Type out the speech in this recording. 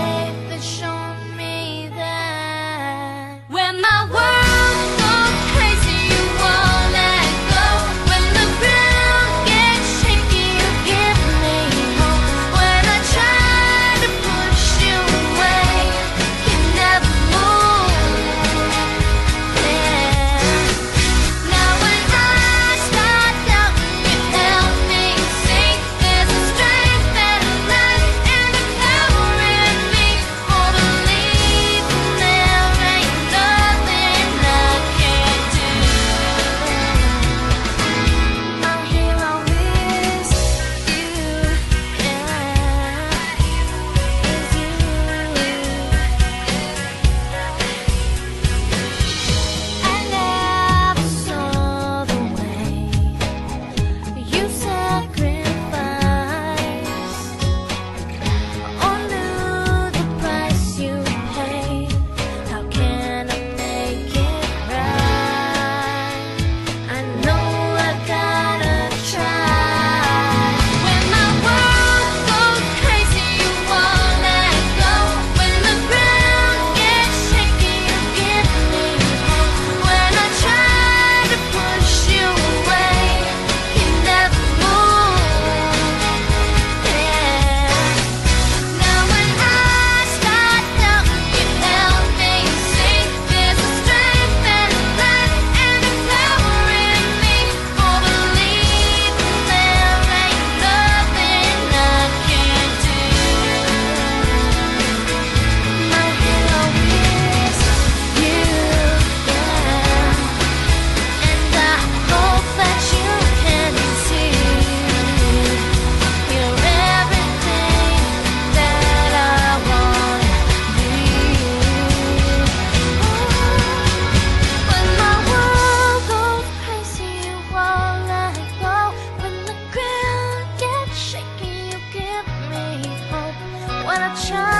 faith that showed me that. When my world when I try.